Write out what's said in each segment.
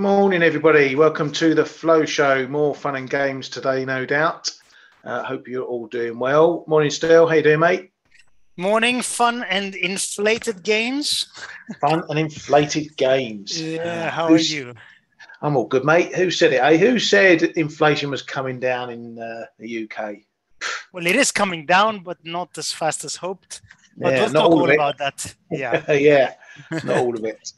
Morning, everybody. Welcome to the Flow Show. More fun and games today, no doubt. Uh, hope you're all doing well. Morning, Stel. How you doing, mate? Morning, fun and inflated games. Fun and inflated games. Yeah, how Who's, are you? I'm all good, mate. Who said it? Eh? Who said inflation was coming down in uh, the UK? Well, it is coming down, but not as fast as hoped. But yeah, we'll talk all, all about that. Yeah, yeah, not all of it.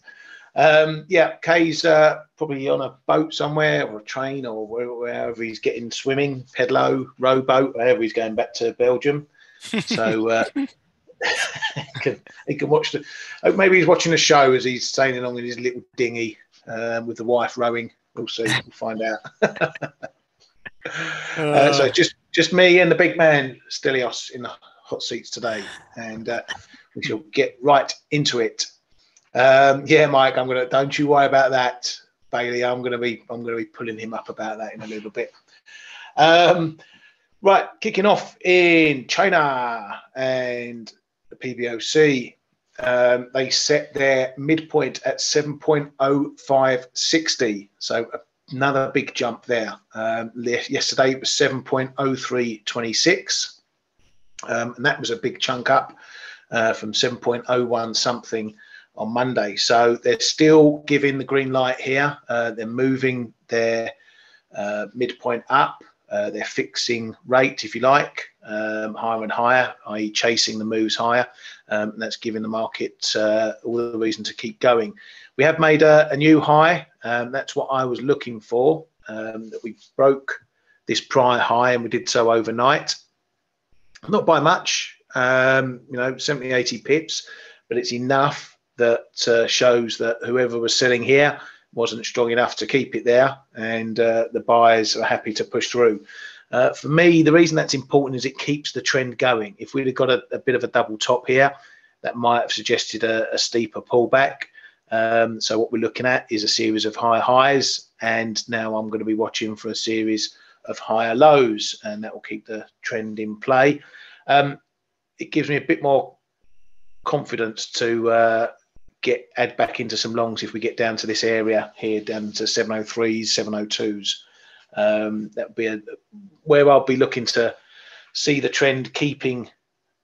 Um, yeah, Kay's uh, probably on a boat somewhere or a train or wherever he's getting swimming, pedalo, rowboat, wherever he's going back to Belgium. So uh, he, can, he can watch the. Oh, maybe he's watching a show as he's sailing along in his little dinghy um, with the wife rowing. We'll see. We'll find out. uh, so just just me and the big man Stelios in the hot seats today, and uh, we shall get right into it. Um, yeah, Mike, I'm gonna. Don't you worry about that, Bailey. I'm gonna be. I'm gonna be pulling him up about that in a little bit. Um, right, kicking off in China and the PBOC. Um, they set their midpoint at 7.0560. So another big jump there. Um, yesterday it was 7.0326. Um, and that was a big chunk up uh, from 7.01 something on Monday. So they're still giving the green light here. Uh, they're moving their uh, midpoint up. Uh, they're fixing rate, if you like, um, higher and higher, i.e., chasing the moves higher. Um, that's giving the market uh, all the reason to keep going. We have made a, a new high. Um, that's what I was looking for. Um, that we broke this prior high, and we did so overnight. Not by much, um, you know, 70, 80 pips, but it's enough that uh, shows that whoever was selling here wasn't strong enough to keep it there, and uh, the buyers are happy to push through. Uh, for me, the reason that's important is it keeps the trend going. If we'd have got a, a bit of a double top here, that might have suggested a, a steeper pullback. Um, so what we're looking at is a series of higher highs, and now I'm going to be watching for a series of higher lows, and that will keep the trend in play. Um, it gives me a bit more confidence to uh, get add back into some longs if we get down to this area here, down to 703s, 702s. Um, that would be a, where I'll be looking to see the trend keeping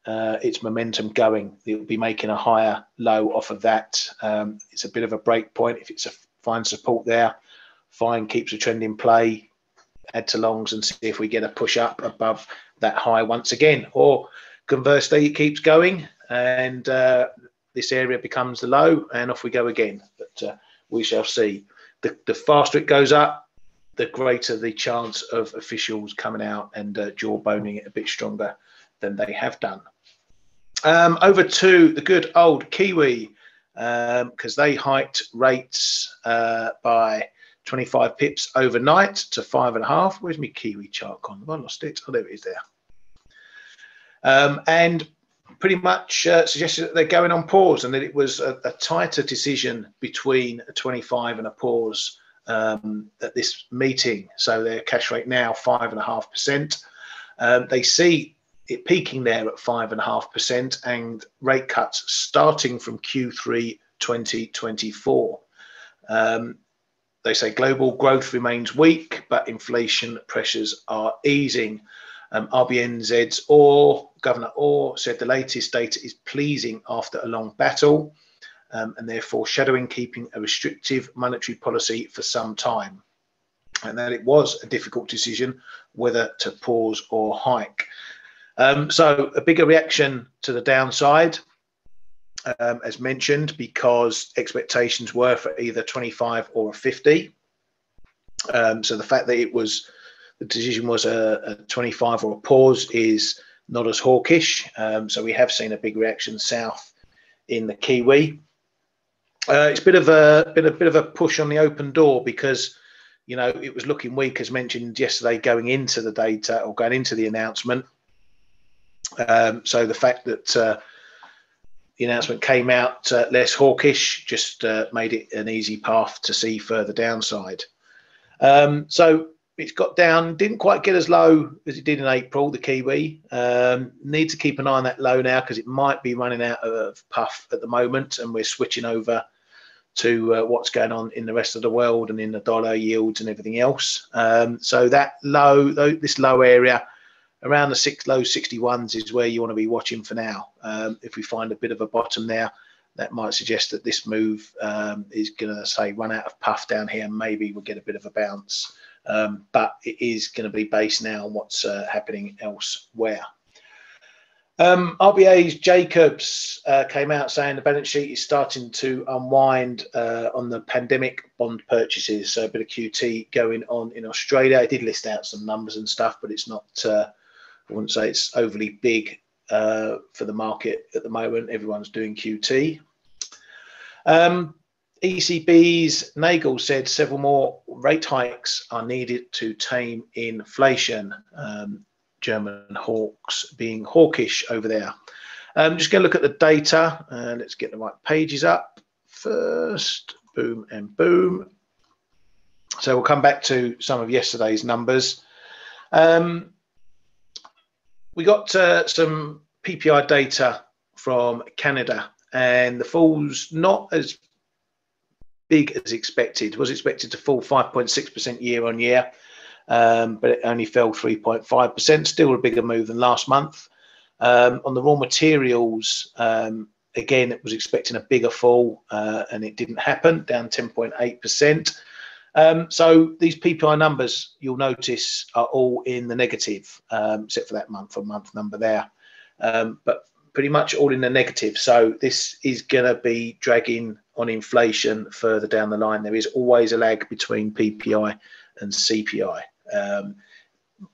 uh, its momentum going. It'll be making a higher low off of that. Um, it's a bit of a break point. If it's a fine support there, fine, keeps the trend in play. Add to longs and see if we get a push up above that high once again. Or conversely, it keeps going and uh, this area becomes the low, and off we go again. But uh, we shall see. The, the faster it goes up, the greater the chance of officials coming out and uh, jawboning it a bit stronger than they have done. Um, over to the good old Kiwi, because um, they hiked rates uh, by 25 pips overnight to five and a half. Where's my Kiwi chart? Have I lost it? Oh, there it is there. Um, and pretty much uh, suggested that they're going on pause and that it was a, a tighter decision between a 25 and a pause um, at this meeting. So their cash rate now five and a half percent. Um, they see it peaking there at five and a half percent and rate cuts starting from Q3 2024. Um, they say global growth remains weak, but inflation pressures are easing. Um, RBNZ's Orr, Governor Orr, said the latest data is pleasing after a long battle um, and therefore shadowing keeping a restrictive monetary policy for some time. And that it was a difficult decision whether to pause or hike. Um, so a bigger reaction to the downside, um, as mentioned, because expectations were for either 25 or a 50. Um, so the fact that it was the decision was a, a 25 or a pause is not as hawkish. Um, so we have seen a big reaction south in the Kiwi. Uh, it's a bit of a bit a bit of a push on the open door because you know it was looking weak as mentioned yesterday going into the data or going into the announcement. Um, so the fact that uh, the announcement came out uh, less hawkish just uh, made it an easy path to see further downside. Um, so it's got down, didn't quite get as low as it did in April, the Kiwi. Um, need to keep an eye on that low now because it might be running out of puff at the moment and we're switching over to uh, what's going on in the rest of the world and in the dollar yields and everything else. Um, so that low, this low area around the six low 61s is where you want to be watching for now. Um, if we find a bit of a bottom there, that might suggest that this move um, is going to say run out of puff down here. Maybe we'll get a bit of a bounce, um, but it is going to be based now on what's uh, happening elsewhere. Um, RBA's Jacobs uh, came out saying the balance sheet is starting to unwind uh, on the pandemic bond purchases. So a bit of QT going on in Australia. I did list out some numbers and stuff, but it's not. Uh, I wouldn't say it's overly big uh, for the market at the moment. Everyone's doing QT. Um, ECB's Nagel said several more rate hikes are needed to tame inflation. Um, German hawks being hawkish over there. I'm um, just going to look at the data. Uh, let's get the right pages up first. Boom and boom. So we'll come back to some of yesterday's numbers. Um, we got uh, some PPI data from Canada, and the fall's not as big as expected. Was expected to fall 5.6% year on year um, but it only fell 3.5%, still a bigger move than last month. Um, on the raw materials, um, again, it was expecting a bigger fall uh, and it didn't happen, down 10.8%. Um, so these PPI numbers you'll notice are all in the negative, um, except for that month on month number there. Um, but pretty much all in the negative. So this is going to be dragging on inflation further down the line. There is always a lag between PPI and CPI. Um,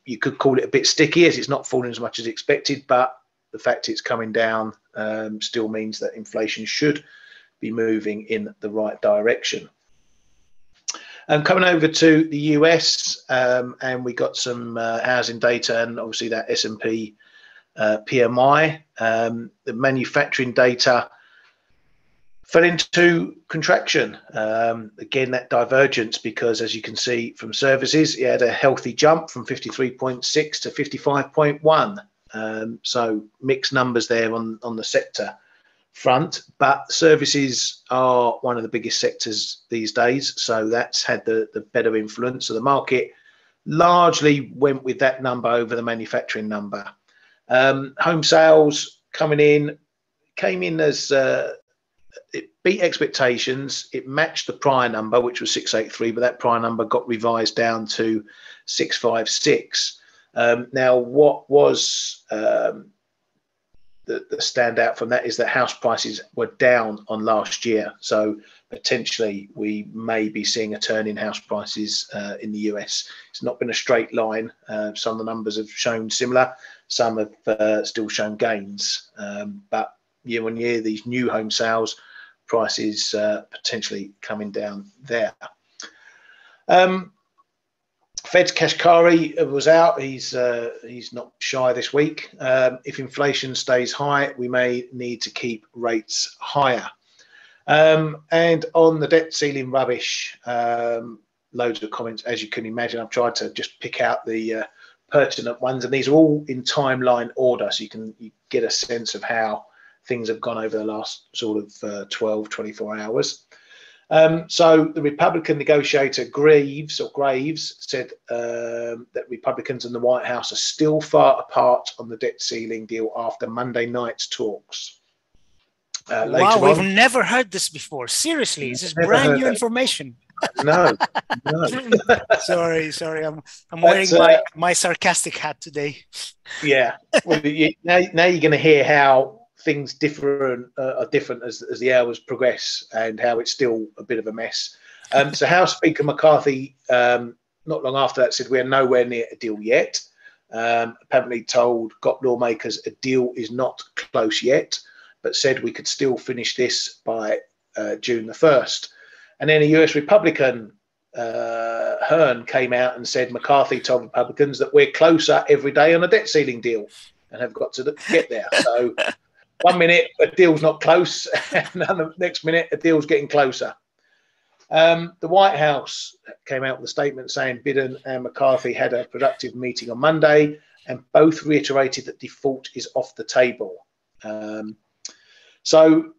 you could call it a bit sticky as it's not falling as much as expected, but the fact it's coming down um, still means that inflation should be moving in the right direction. Um, coming over to the US, um, and we got some uh, housing data, and obviously that S&P uh, PMI, um, the manufacturing data fell into contraction. Um, again, that divergence because, as you can see from services, it had a healthy jump from 53.6 to 55.1. Um, so mixed numbers there on, on the sector front, but services are one of the biggest sectors these days. So that's had the, the better influence. So the market largely went with that number over the manufacturing number. Um, home sales coming in came in as uh, it beat expectations. It matched the prior number, which was 683, but that prior number got revised down to 656. Um, now, what was um, the, the standout from that is that house prices were down on last year. So potentially we may be seeing a turn in house prices uh, in the US. It's not been a straight line. Uh, some of the numbers have shown similar. Some have uh, still shown gains. Um, but year on year, these new home sales prices uh, potentially coming down there. Um, Fed's Kashkari was out. He's uh, he's not shy this week. Um, if inflation stays high, we may need to keep rates higher. Um, and on the debt ceiling rubbish, um, loads of comments as you can imagine. I've tried to just pick out the uh, pertinent ones, and these are all in timeline order, so you can you get a sense of how things have gone over the last sort of uh, 12, 24 hours. Um, so the Republican negotiator Greaves or Graves said um, that Republicans and the White House are still far apart on the debt ceiling deal after Monday night's talks. Uh, wow, we've on, never heard this before. Seriously, this is brand new information. no, no. sorry, sorry. I'm I'm wearing uh, my, my sarcastic hat today. Yeah. Well, you, now now you're going to hear how things different uh, are different as, as the hours progress and how it's still a bit of a mess. Um, so House Speaker McCarthy, um, not long after that, said we're nowhere near a deal yet. Um, apparently told GOP lawmakers a deal is not close yet, but said we could still finish this by uh, June the 1st. And then a US Republican, uh, Hern, came out and said McCarthy told Republicans that we're closer every day on a debt ceiling deal and have got to get there. So one minute a deal's not close, and the next minute a deal's getting closer. Um, the White House came out with a statement saying Biden and McCarthy had a productive meeting on Monday, and both reiterated that default is off the table. Um, so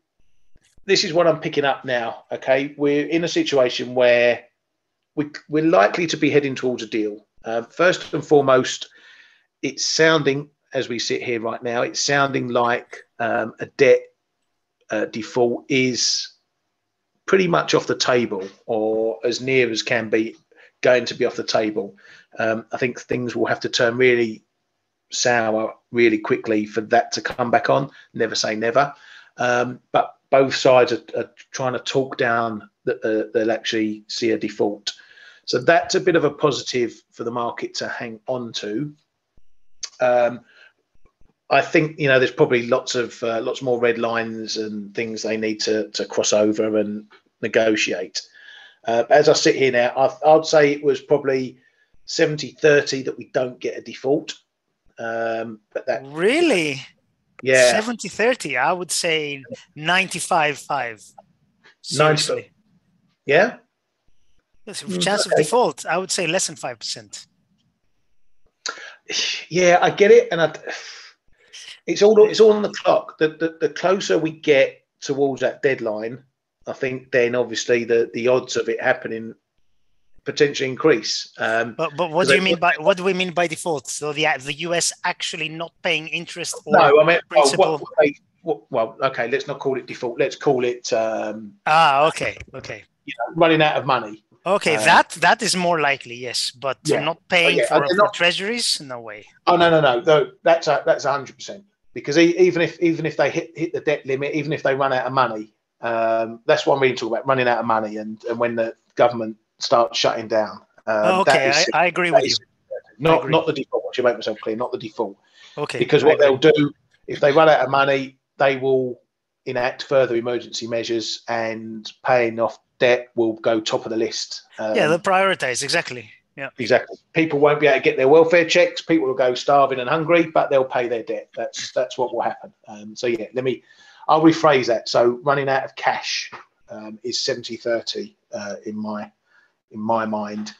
this is what I'm picking up now. Okay, we're in a situation where we, we're likely to be heading towards a deal. Uh, first and foremost, it's sounding as we sit here right now, it's sounding like um, a debt uh, default is pretty much off the table, or as near as can be going to be off the table. Um, I think things will have to turn really sour really quickly for that to come back on. Never say never. Um, but both sides are, are, trying to talk down that uh, they'll actually see a default. So that's a bit of a positive for the market to hang on to. Um, I think you know there's probably lots of uh, lots more red lines and things they need to to cross over and negotiate. Uh, as I sit here now, I, would say it was probably 70-30 that we don't get a default. Um, but that really, yeah, 70-30. I would say 95-5. 90, yeah. Yes, chance okay. of default, I would say less than five percent. Yeah, I get it, and I, it's all it's all on the clock. The, the the closer we get towards that deadline, I think then obviously the the odds of it happening potentially increase. Um, but but what do you mean by what do we mean by default? So the the US actually not paying interest? no, I mean principal. Well, well, okay, let's not call it default. Let's call it. Um, ah, okay, okay. You know, running out of money. Okay, uh, that that is more likely, yes, but yeah. not paying oh, yeah. for, not, treasuries, no way. Oh no, no, no, no. That's a, that's hundred percent because even if even if they hit hit the debt limit, even if they run out of money, um, that's what I'm really talking about: running out of money, and and when the government starts shutting down. Um, okay, I, I, agree with you. Not not the default. I should make myself clear. Not the default. Okay. Because what they'll do if they run out of money, they will enact further emergency measures, and paying off debt will go top of the list. Um, yeah, they'll prioritize exactly. Yeah, exactly. People won't be able to get their welfare checks. People will go starving and hungry, but they'll pay their debt. That's that's what will happen. Um, so yeah, let me. I'll rephrase that. So running out of cash um, is 70-30 uh, in my in my mind,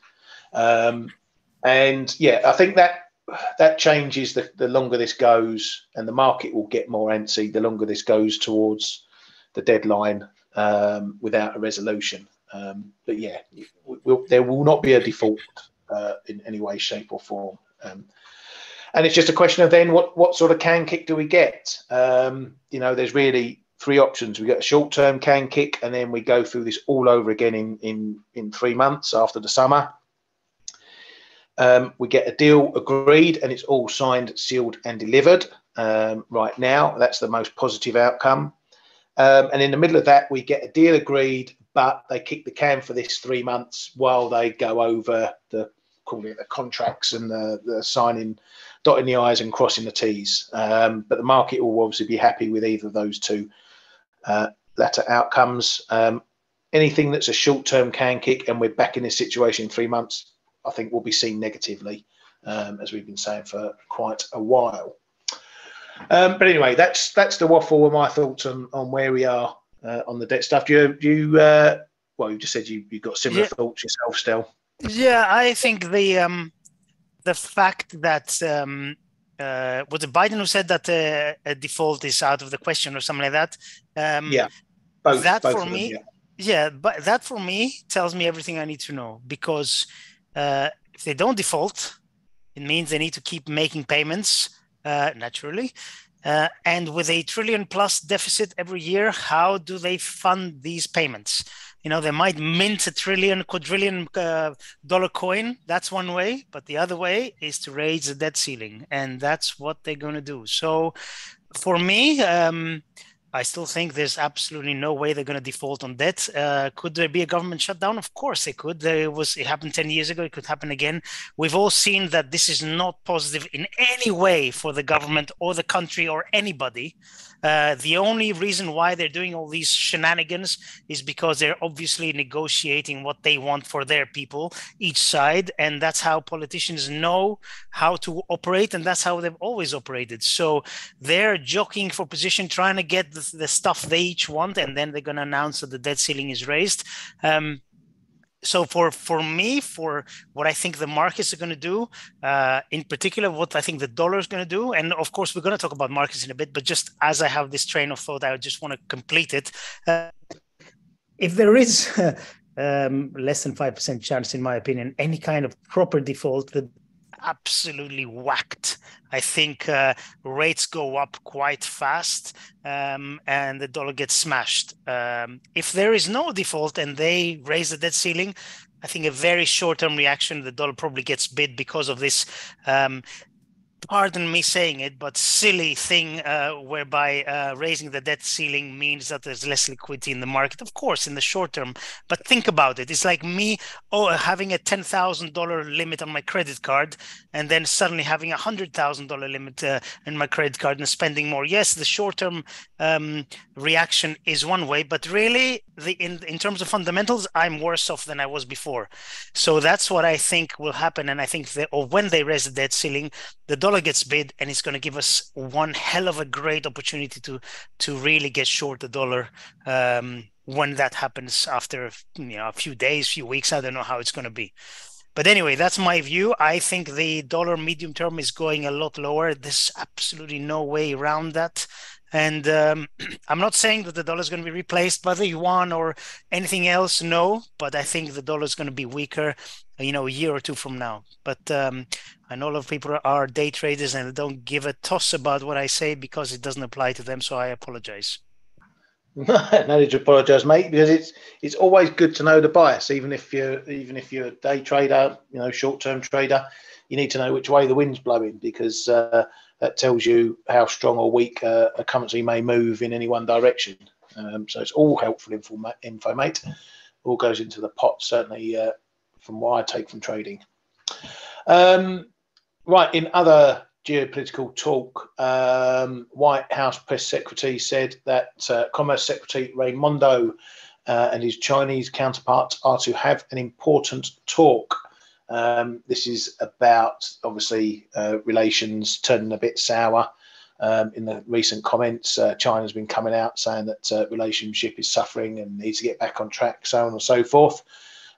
um, and yeah, I think that that changes the, the longer this goes, and the market will get more antsy the longer this goes towards the deadline um, without a resolution. Um, but yeah, we'll, there will not be a default uh, in any way, shape, or form. Um, and it's just a question of then what what sort of can kick do we get? Um, you know, there's really three options. We get a short term can kick, and then we go through this all over again in in in three months after the summer. Um, we get a deal agreed, and it's all signed, sealed, and delivered um, right now. That's the most positive outcome. Um, and in the middle of that, we get a deal agreed, but they kick the can for this three months while they go over the call it the contracts and the, the signing, dotting the I's and crossing the T's. Um, but the market will obviously be happy with either of those two uh, latter outcomes. Um, anything that's a short term can kick and we're back in this situation in three months, I think will be seen negatively, um, as we've been saying for quite a while. Um, but anyway, that's that's the waffle of my thoughts on, on where we are uh, on the debt stuff. Do you, do you uh, well, you just said you you got similar yeah. thoughts yourself, Stel. Yeah, I think the um, the fact that um, uh, was it Biden who said that uh, a default is out of the question or something like that. Um, yeah, both, that both for me, them, yeah. yeah. but that for me tells me everything I need to know because uh, if they don't default, it means they need to keep making payments uh, naturally. Uh, and with a trillion plus deficit every year, how do they fund these payments? You know, they might mint a trillion, quadrillion uh, dollar coin. That's one way. But the other way is to raise the debt ceiling. And that's what they're going to do. So for me, um, I still think there's absolutely no way they're going to default on debt. Uh, could there be a government shutdown? Of course, it could. It was it happened ten years ago. It could happen again. We've all seen that this is not positive in any way for the government or the country or anybody. Uh, the only reason why they're doing all these shenanigans is because they're obviously negotiating what they want for their people, each side, and that's how politicians know how to operate, and that's how they've always operated. So they're jockeying for position, trying to get the, the stuff they each want, and then they're going to announce that the debt ceiling is raised. Um, so for for me for what i think the markets are going to do uh, in particular what i think the dollar is going to do and of course we're going to talk about markets in a bit but just as i have this train of thought i just want to complete it. Uh, if there is um, less than 5% chance in my opinion any kind of proper default the absolutely whacked. I think uh, rates go up quite fast um, and the dollar gets smashed. Um, if there is no default and they raise the debt ceiling, I think a very short term reaction, the dollar probably gets bid because of this um, pardon me saying it, but silly thing uh, whereby uh, raising the debt ceiling means that there's less liquidity in the market. Of course, in the short term, but think about it. It's like me oh having a ten thousand dollar limit on my credit card, and then suddenly having a hundred thousand dollar limit uh, in my credit card and spending more. Yes, the short term um, reaction is one way, but really, the in in terms of fundamentals, I'm worse off than I was before. So that's what I think will happen, and I think that or when they raise the debt ceiling, the dollar gets bid and it's going to give us one hell of a great opportunity to to really get short the dollar um, when that happens after you know a few days few weeks. I don't know how it's going to be. But anyway that's my view. I think the dollar medium term is going a lot lower. There's absolutely no way around that. And um, I'm not saying that the dollar is going to be replaced by the yuan or anything else. No, but I think the dollar is going to be weaker, you know, a year or two from now. But um, I know a lot of people are day traders and don't give a toss about what I say because it doesn't apply to them. So I apologize. no need to apologise, mate, because it's it's always good to know the bias, even if you're even if you're a day trader, you know, short term trader. You need to know which way the wind's blowing because uh, that tells you how strong or weak uh, a currency may move in any one direction. Um, so it's all helpful info, info, mate. All goes into the pot, certainly uh, from what I take from trading. Um, right, in other geopolitical talk, um, White House press secretary said that uh, Commerce Secretary Raimondo uh, and his Chinese counterparts are to have an important talk um, this is about obviously uh, relations turning a bit sour. Um, in the recent comments, uh, China's been coming out saying that uh, relationship is suffering and needs to get back on track, so on and so forth.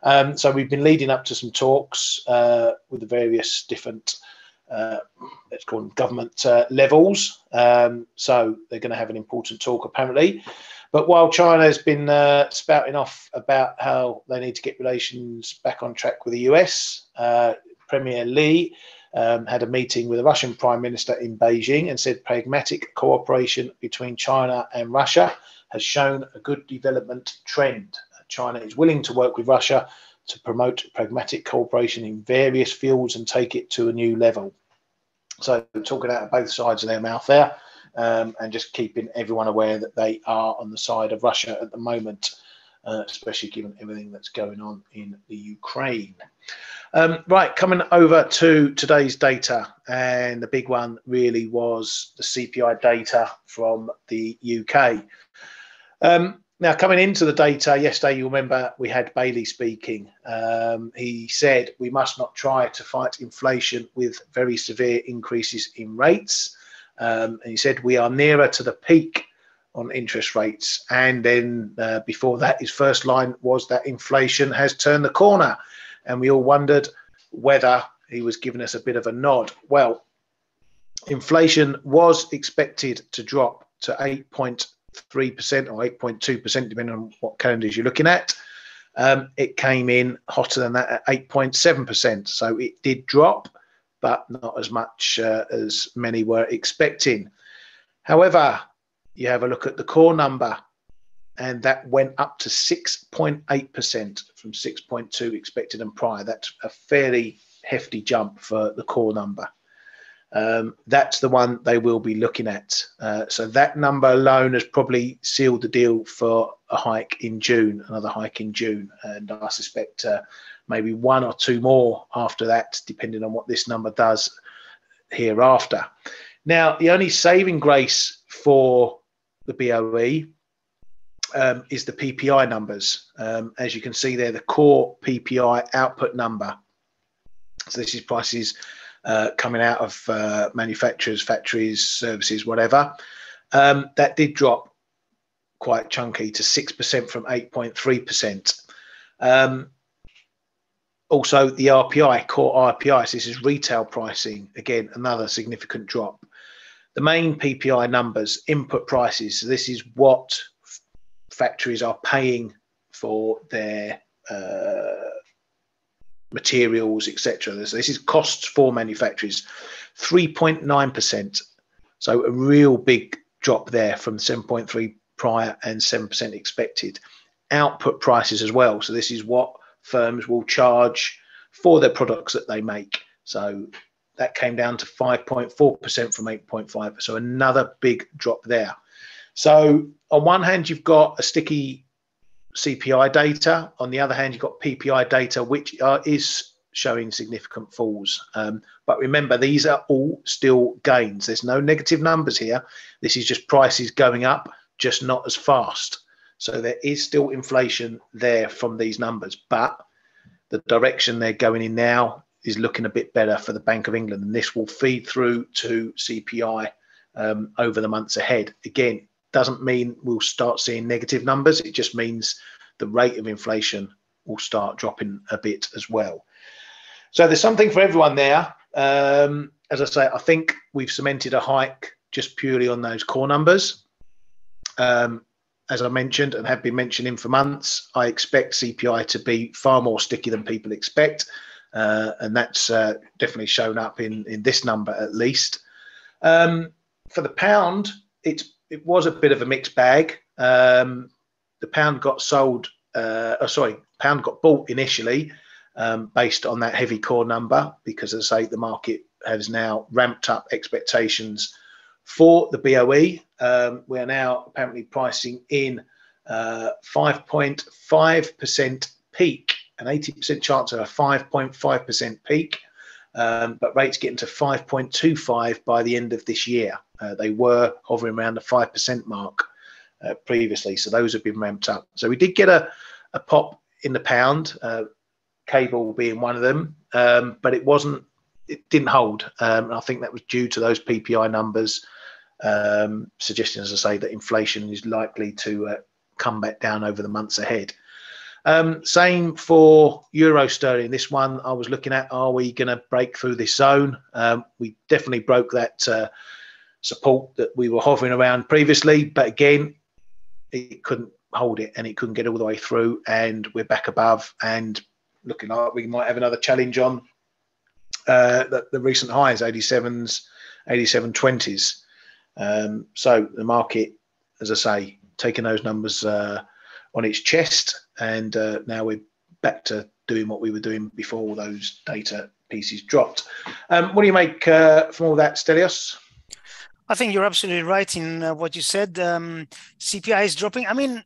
Um, so we've been leading up to some talks uh, with the various different, uh, let's call them government uh, levels. Um, so they're going to have an important talk apparently. But while China has been uh, spouting off about how they need to get relations back on track with the US, uh, Premier Li um, had a meeting with the Russian Prime Minister in Beijing and said pragmatic cooperation between China and Russia has shown a good development trend. China is willing to work with Russia to promote pragmatic cooperation in various fields and take it to a new level. So, talking out of both sides of their mouth there um, and just keeping everyone aware that they are on the side of Russia at the moment, uh, especially given everything that's going on in the Ukraine. Um, right, coming over to today's data, and the big one really was the CPI data from the UK. Um, now, coming into the data yesterday, you remember we had Bailey speaking. Um, he said we must not try to fight inflation with very severe increases in rates. Um, and he said we are nearer to the peak on interest rates. And then uh, before that, his first line was that inflation has turned the corner. And we all wondered whether he was giving us a bit of a nod. Well, inflation was expected to drop to 8.3% or 8.2%, depending on what calendars you're looking at. Um, it came in hotter than that at 8.7%. So it did drop but not as much uh, as many were expecting. However, you have a look at the core number, and that went up to 6.8% from 6.2 expected and prior. That's a fairly hefty jump for the core number. Um, that's the one they will be looking at. Uh, so that number alone has probably sealed the deal for a hike in June, another hike in June, and I suspect uh, maybe one or two more after that, depending on what this number does hereafter. Now, the only saving grace for the BOE um, is the PPI numbers. Um, as you can see there, the core PPI output number. So this is prices uh, coming out of uh, manufacturers, factories, services, whatever. Um, that did drop quite chunky to 6% from 8.3%. Um, also the RPI, core RPI. So this is retail pricing. Again, another significant drop. The main PPI numbers, input prices. So this is what factories are paying for their uh, materials, etc. This, this is costs for manufacturers, 3.9%. So a real big drop there from 7.3 prior and 7% expected. Output prices as well. So this is what firms will charge for their products that they make. So that came down to 5.4% from 8.5. So another big drop there. So on one hand, you've got a sticky CPI data. On the other hand, you've got PPI data, which is showing significant falls. Um, but remember, these are all still gains. There's no negative numbers here. This is just prices going up, just not as fast. So there is still inflation there from these numbers, but the direction they're going in now is looking a bit better for the Bank of England, and this will feed through to CPI um, over the months ahead. Again, doesn't mean we'll start seeing negative numbers. It just means the rate of inflation will start dropping a bit as well. So there's something for everyone there. Um, as I say, I think we've cemented a hike just purely on those core numbers. Um, as I mentioned and have been mentioning for months, I expect CPI to be far more sticky than people expect. Uh, and that's uh, definitely shown up in, in this number at least. Um, for the pound, it's it was a bit of a mixed bag. Um, the pound got sold, uh, oh, sorry, pound got bought initially um, based on that heavy core number because, as I say, the market has now ramped up expectations for the BOE. Um, we are now apparently pricing in 5.5% uh, peak, an 80% chance of a 5.5% peak. Um, but rates getting to 5.25 by the end of this year. Uh, they were hovering around the 5% mark uh, previously, so those have been ramped up. So we did get a, a pop in the pound, uh, cable being one of them, um, but it wasn't, it didn't hold. Um, I think that was due to those PPI numbers um, suggesting, as I say, that inflation is likely to uh, come back down over the months ahead. Um, same for euro sterling. This one I was looking at. Are we going to break through this zone? Um, we definitely broke that uh, support that we were hovering around previously, but again, it couldn't hold it and it couldn't get all the way through. And we're back above and looking like we might have another challenge on uh, the, the, recent highs, 87s, 8720s. Um, so the market, as I say, taking those numbers uh, on its chest, and uh, now we're back to doing what we were doing before all those data pieces dropped. Um, what do you make uh, from all that, Stelios? I think you're absolutely right in uh, what you said. Um, CPI is dropping. I mean,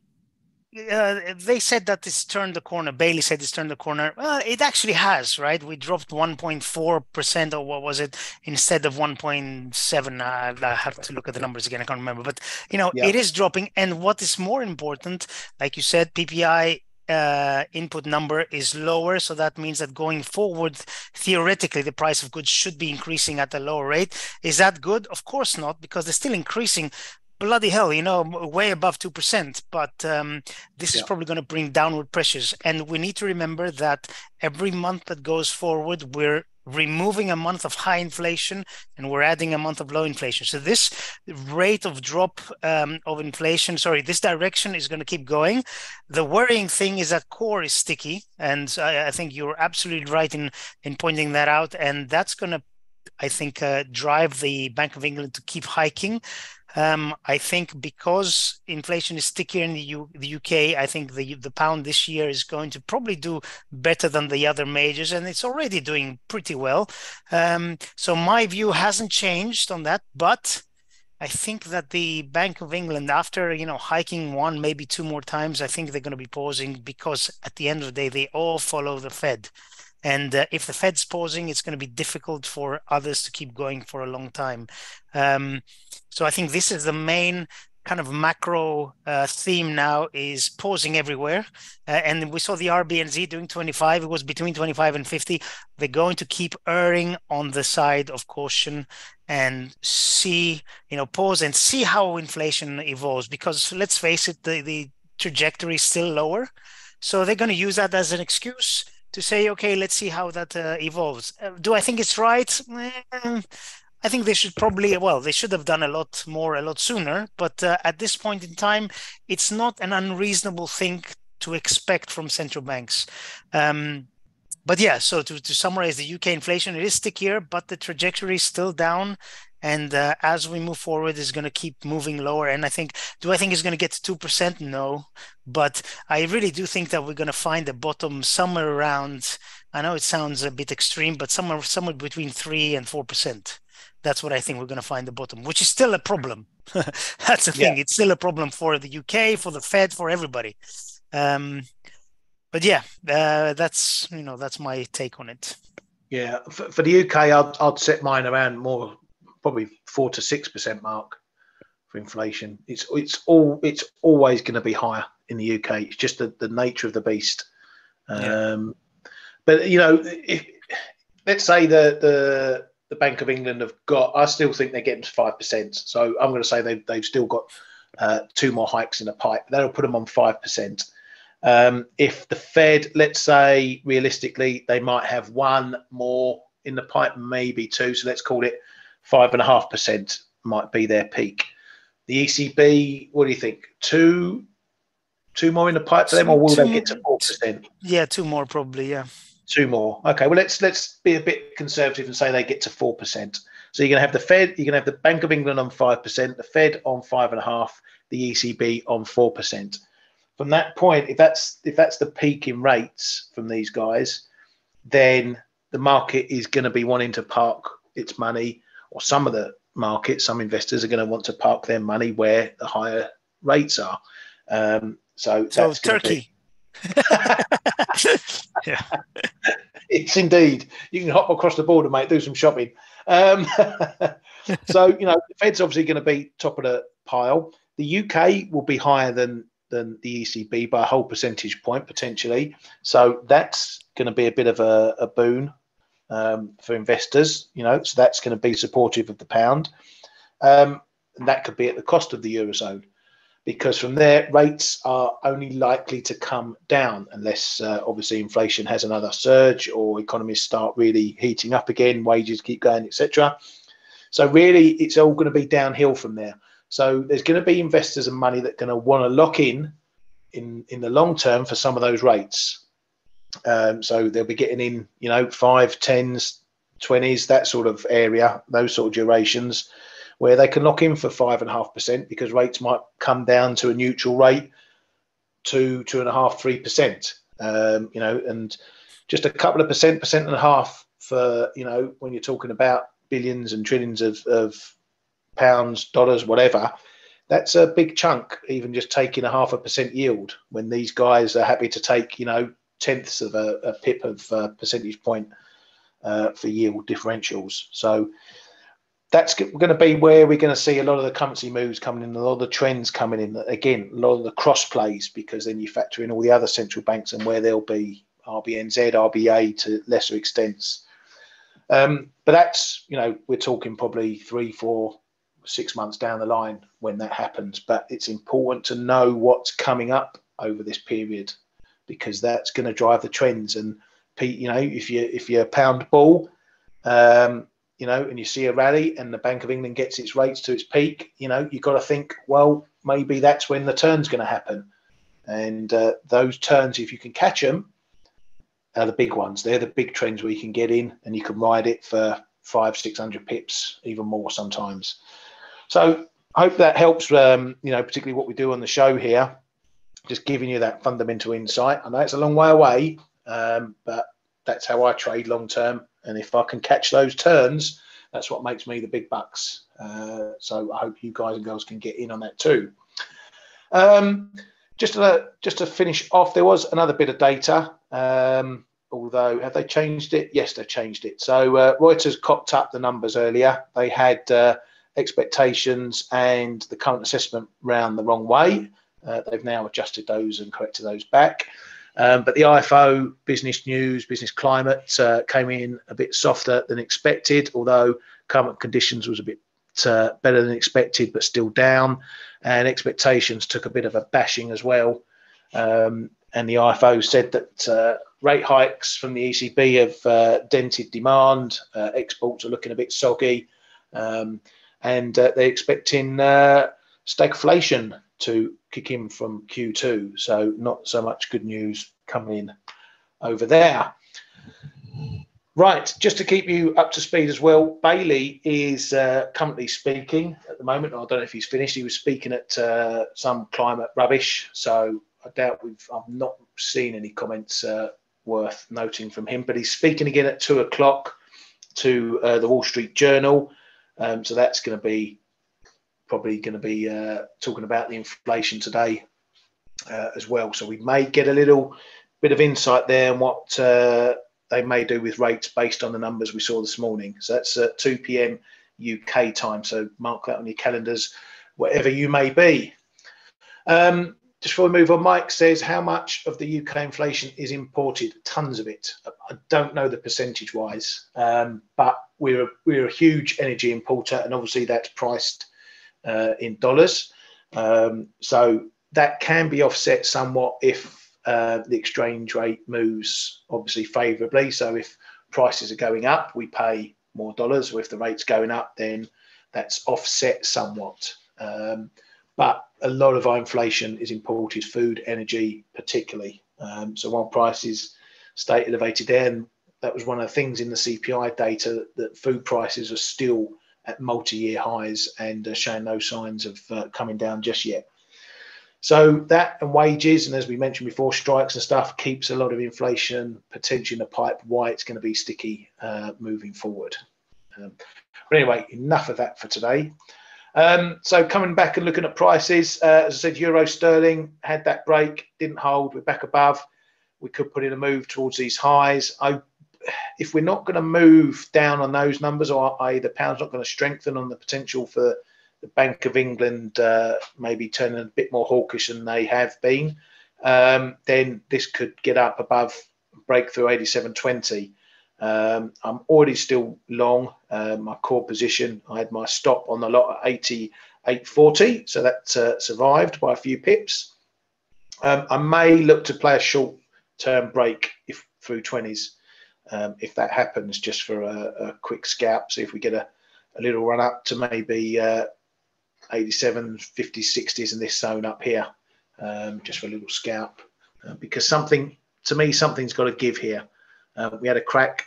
uh, they said that it's turned the corner. Bailey said it's turned the corner. Well, it actually has, right? We dropped 1.4% or what was it instead of 1.7. Uh, I have to look at the numbers again. I can't remember, but you know, yeah. it is dropping. And what is more important, like you said, PPI uh, input number is lower. So that means that going forward, theoretically, the price of goods should be increasing at a lower rate. Is that good? Of course not, because they're still increasing, bloody hell, you know, way above 2%. But um, this yeah. is probably going to bring downward pressures. And we need to remember that every month that goes forward, we're removing a month of high inflation and we're adding a month of low inflation. So this rate of drop um, of inflation, sorry, this direction is going to keep going. The worrying thing is that core is sticky, and I, I think you're absolutely right in in pointing that out, and that's going to I think uh, drive the Bank of England to keep hiking. Um, I think because inflation is stickier in the, U- the UK, I think the the pound this year is going to probably do better than the other majors, and it's already doing pretty well. Um, so my view hasn't changed on that, but I think that the Bank of England, after you know hiking one, maybe two more times, I think they're going to be pausing because at the end of the day, they all follow the Fed. And uh, if the Fed's pausing, it's going to be difficult for others to keep going for a long time. Um, so I think this is the main kind of macro uh, theme now is pausing everywhere. Uh, and we saw the RBNZ doing 25. It was between 25 and 50. They're going to keep erring on the side of caution and see, you know, pause and see how inflation evolves. Because let's face it, the, the trajectory is still lower. So they're going to use that as an excuse to say, okay, let's see how that uh, evolves. Uh, do I think it's right? Eh, I think they should probably, well, they should have done a lot more a lot sooner. But uh, at this point in time, it's not an unreasonable thing to expect from central banks. Um, but yeah, so to, to summarize the UK inflation, it is stickier, but the trajectory is still down. And uh, as we move forward, it's going to keep moving lower. And I think, do I think it's going to get to 2%? No. But I really do think that we're going to find the bottom somewhere around, I know it sounds a bit extreme, but somewhere, somewhere between 3 and 4%. That's what I think we're going to find the bottom, which is still a problem. That's the thing. Yeah. It's still a problem for the UK, for the Fed, for everybody. Um, but yeah, uh, that's you know that's my take on it. Yeah, for, for the UK, I'd, I'd set mine around more probably four to six percent mark for inflation. It's it's all it's always going to be higher in the UK. It's just the, the nature of the beast. Um, yeah. But you know, if let's say the the the Bank of England have got, I still think they're getting to five percent. So I'm going to say they've they've still got uh, two more hikes in the pipe. That'll put them on five percent. Um, if the Fed, let's say realistically, they might have one more in the pipe, maybe two. So let's call it five and a half percent might be their peak. The ECB, what do you think? Two, two more in the pipe for them, or will two, they get to four percent? Yeah, two more probably. Yeah, two more. Okay, well let's let's be a bit conservative and say they get to four percent. So you're going to have the Fed, you're going to have the Bank of England on five percent, the Fed on five and a half, the ECB on four percent from that point, if that's if that's the peak in rates from these guys, then the market is going to be wanting to park its money, or some of the markets, some investors are going to want to park their money where the higher rates are. Um, so, so Turkey. yeah, it's indeed. You can hop across the border, mate. Do some shopping. Um, so you know, the Fed's obviously going to be top of the pile. The UK will be higher than than the ECB by a whole percentage point potentially. So that's going to be a bit of a, a boon um, for investors, you know. So that's going to be supportive of the pound. Um, and that could be at the cost of the eurozone, because from there rates are only likely to come down unless uh, obviously inflation has another surge or economies start really heating up again, wages keep going, etc. So really, it's all going to be downhill from there. So there's going to be investors and money that are going to want to lock in in in the long term for some of those rates. Um, so they'll be getting in, you know, five, tens, twenties, that sort of area, those sort of durations, where they can lock in for five and a half percent because rates might come down to a neutral rate, two, two and a half, three percent. Um, you know, and just a couple of percent, percent and a half for you know when you're talking about billions and trillions of, of pounds, dollars, whatever, that's a big chunk, even just taking a half a percent yield when these guys are happy to take, you know, tenths of a, a pip of a percentage point uh, for yield differentials. So that's going to be where we're going to see a lot of the currency moves coming in, a lot of the trends coming in. Again, a lot of the cross plays, because then you factor in all the other central banks and where they'll be RBNZ, RBA to lesser extents. Um, but that's, you know, we're talking probably three, four, six months down the line when that happens. But it's important to know what's coming up over this period because that's going to drive the trends. And Pete, you know, if you if you're a pound bull, um, you know, and you see a rally and the Bank of England gets its rates to its peak, you know, you've got to think, well, maybe that's when the turn's going to happen. And uh, those turns, if you can catch them, are the big ones. They're the big trends where you can get in and you can ride it for five, six hundred pips, even more sometimes. So I hope that helps. Um, you know, particularly what we do on the show here, just giving you that fundamental insight. I know it's a long way away, um, but that's how I trade long term. And if I can catch those turns, that's what makes me the big bucks. Uh, so I hope you guys and girls can get in on that too. Um, just to just to finish off, there was another bit of data. Um, although have they changed it? Yes, they changed it. So uh, Reuters cocked up the numbers earlier. They had uh, expectations and the current assessment round the wrong way. Uh, they've now adjusted those and corrected those back. Um, but the IFO business news, business climate uh, came in a bit softer than expected, although current conditions was a bit uh, better than expected, but still down. And expectations took a bit of a bashing as well. Um, and the IFO said that uh, rate hikes from the ECB have uh, dented demand. Uh, exports are looking a bit soggy, um, and uh, they're expecting uh, stagflation to kick in from Q2. So not so much good news coming in over there. Right, just to keep you up to speed as well, Bailey is uh, currently speaking at the moment. I don't know if he's finished. He was speaking at uh, some climate rubbish, so I doubt we've. I've not seen any comments uh, worth noting from him. But he's speaking again at two o'clock to uh, the Wall Street Journal, um, so that's going to be probably going to be uh, talking about the inflation today uh, as well. So we may get a little bit of insight there on what they may do with rates based on the numbers we saw this morning. So that's at 2 p.m. UK time. So mark that on your calendars, wherever you may be. Um, just before we move on, Mike says how much of the UK inflation is imported? Tons of it. I don't know the percentage wise, um, but we're a, we're a huge energy importer, and obviously that's priced uh, in dollars. Um, so that can be offset somewhat if uh, the exchange rate moves obviously favourably. So if prices are going up, we pay more dollars. Or if the rate's going up, then that's offset somewhat. Um, but a lot of our inflation is imported food, energy, particularly. Um, so while prices stay elevated there, and that was one of the things in the CPI data that food prices are still at multi-year highs and uh, showing no signs of uh, coming down just yet. So that and wages, and as we mentioned before, strikes and stuff keeps a lot of inflation potentially in the pipe. Why it's going to be sticky uh, moving forward. Um, but anyway, enough of that for today. Um, so coming back and looking at prices, uh, as I said, euro sterling had that break, didn't hold. We're back above. We could put in a move towards these highs. I, if we're not going to move down on those numbers, or i.e. the pound's not going to strengthen on the potential for the Bank of England uh, maybe turning a bit more hawkish than they have been, um, then this could get up above breakthrough 87.20. Um, I'm already still long. Uh, my core position, I had my stop on the lot at 88.40, so that uh, survived by a few pips. Um, I may look to play a short term break if through 20s. Um, if that happens, just for a, a, quick scalp, see if we get a, a little run up to maybe uh, 87, 50s, 60s in this zone up here, um, just for a little scalp. Uh, because something, to me, something's got to give here. Uh, we had a crack,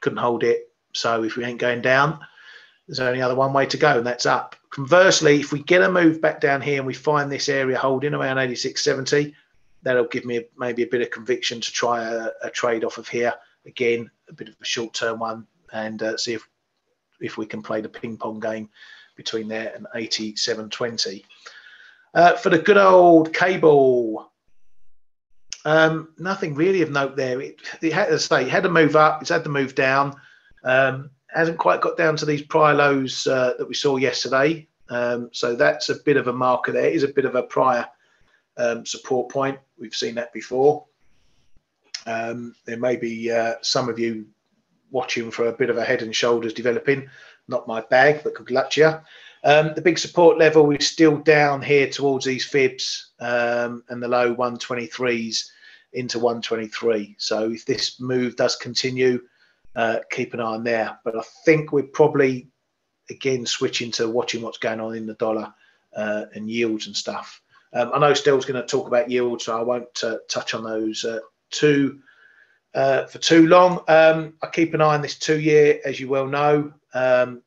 couldn't hold it. So if we ain't going down, there's only other one way to go, and that's up. Conversely, if we get a move back down here and we find this area holding around 86, 70, that'll give me maybe a bit of conviction to try a, a trade off of here. Again, a bit of a short term one, and uh, see if if we can play the ping pong game between there and 87.20. Uh, for the good old cable, um, nothing really of note there. It, it had to say, had to move up, it's had to move down. Um, hasn't quite got down to these prior lows uh, that we saw yesterday. Um, so that's a bit of a marker there. It is a bit of a prior um, support point. We've seen that before. Um, there may be uh, some of you watching for a bit of a head and shoulders developing not my bag, but good luck to you. Um, the big support level is still down here towards these fibs um, and the low 123s into 123. So if this move does continue, uh, keep an eye on there. But I think we're probably again switching to watching what's going on in the dollar uh, and yields and stuff. Um, I know Stel's going to talk about yields, so I won't uh, touch on those uh, too uh, for too long. Um, I keep an eye on this two year, as you well know. Um,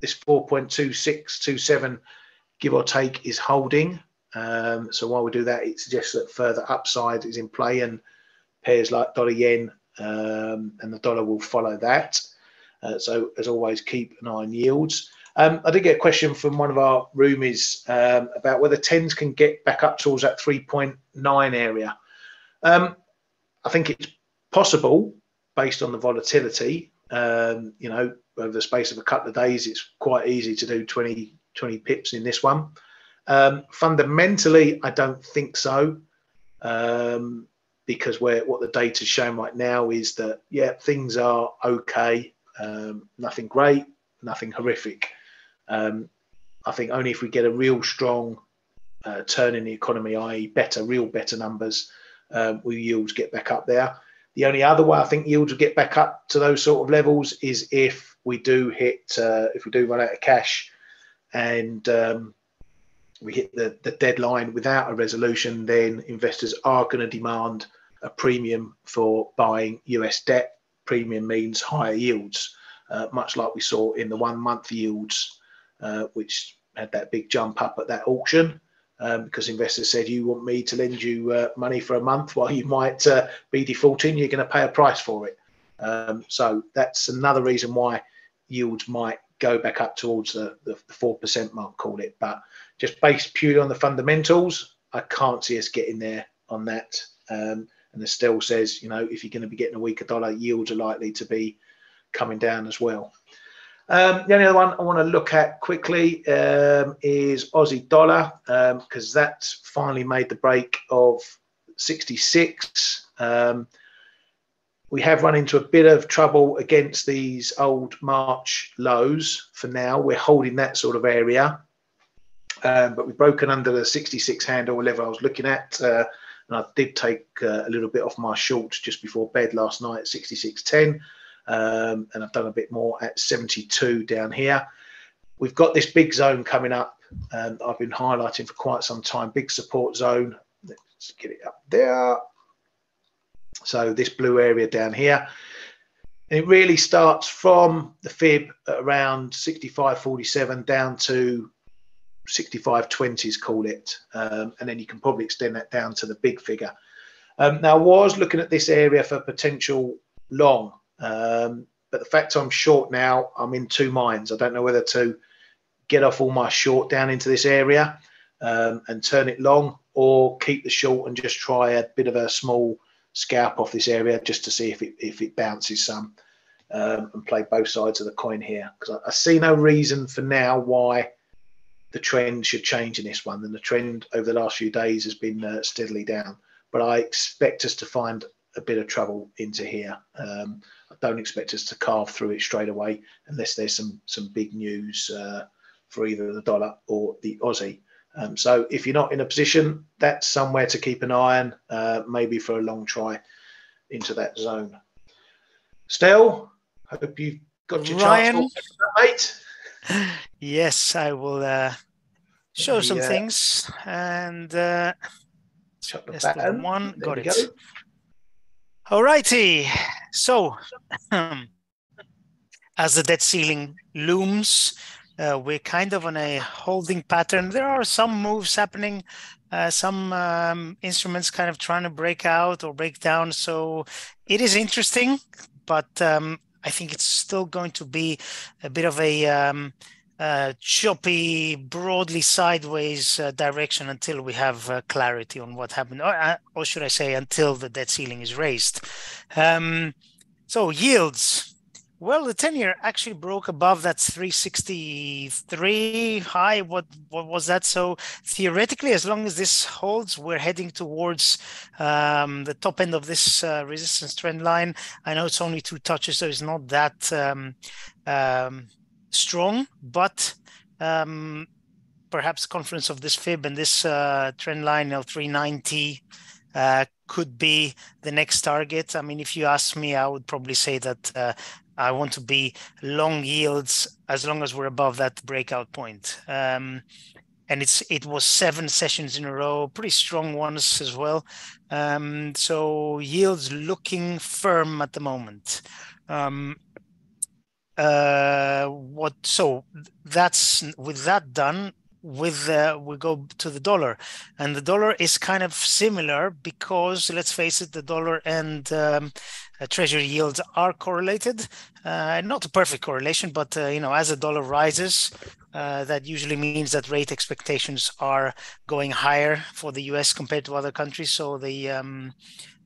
this 4.2627, give or take, is holding. Um, so while we do that, it suggests that further upside is in play and pairs like dollar yen um, and the dollar will follow that. Uh, so as always, keep an eye on yields. Um, I did get a question from one of our roomies um, about whether tens can get back up towards that 3.9 area. Um, I think it's possible based on the volatility. Um, you know, over the space of a couple of days, it's quite easy to do 20, 20 pips in this one. Um, fundamentally, I don't think so, um, because where what the data's shown right now is that yeah, things are okay, um, nothing great, nothing horrific. Um, I think only if we get a real strong uh, turn in the economy, i.e., better, real better numbers, um, will yields get back up there. The only other way I think yields will get back up to those sort of levels is if we do hit, uh, if we do run out of cash and um, we hit the, the deadline without a resolution, then investors are going to demand a premium for buying US debt. Premium means higher yields, uh, much like we saw in the one month yields, uh, which had that big jump up at that auction. Um, because investors said, You want me to lend you uh, money for a month while you might uh, be defaulting, you're going to pay a price for it. Um, so that's another reason why yields might go back up towards the, the, the 4% mark, call it. But just based purely on the fundamentals, I can't see us getting there on that. Um, and Stel says, you know, if you're going to be getting a weaker dollar, yields are likely to be coming down as well. Um, the only other one I want to look at quickly um, is Aussie dollar because um, that's finally made the break of 66. Um, we have run into a bit of trouble against these old March lows for now. We're holding that sort of area, um, but we've broken under the 66 handle level I was looking at. Uh, and I did take uh, a little bit off my short just before bed last night at 66.10 um, and I've done a bit more at 72 down here. We've got this big zone coming up, and I've been highlighting for quite some time. Big support zone. Let's get it up there. So this blue area down here. It really starts from the fib around 65.47 down to 65.20s, call it. Um, and then you can probably extend that down to the big figure. Um, now, I was looking at this area for potential long. Um, but the fact I'm short now, I'm in two minds. I don't know whether to get off all my short down into this area um, and turn it long or keep the short and just try a bit of a small scalp off this area just to see if it, if it bounces some um, and play both sides of the coin here. Because I, I, see no reason for now why the trend should change in this one. And the trend over the last few days has been uh, steadily down. But I expect us to find a bit of trouble into here. Um, I don't expect us to carve through it straight away unless there's some some big news uh, for either the dollar or the Aussie. Um, so if you're not in a position, that's somewhere to keep an eye on, uh, maybe for a long try into that zone. Stel, hope you've got your Ryan, chance, mate. Yes, I will uh, show some things and uh, the one. There got it. Go. All righty. So, as the debt ceiling looms, uh, we're kind of on a holding pattern. There are some moves happening, uh, some um, instruments kind of trying to break out or break down. So it is interesting, but um, I think it's still going to be a bit of a um, uh, choppy, broadly sideways uh, direction until we have uh, clarity on what happened, or, uh, or, should I say, until the debt ceiling is raised. Um, so yields. Well, the 10 year actually broke above that 363 high. What what was that? So theoretically, as long as this holds, we're heading towards um, the top end of this uh, resistance trend line. I know it's only two touches, so it's not that um, um, strong, but um, perhaps confluence of this fib and this uh, trend line L390 uh, could be the next target. I mean, if you ask me, I would probably say that uh, I want to be long yields as long as we're above that breakout point. Um, and it's it was seven sessions in a row, pretty strong ones as well. Um, so yields looking firm at the moment. Um, uh, what so that's with that done with uh, we go to the dollar. And the dollar is kind of similar because let's face it the dollar and um, uh, treasury yields are correlated. Uh, not a perfect correlation but uh, you know as the dollar rises uh, that usually means that rate expectations are going higher for the us compared to other countries. So the um,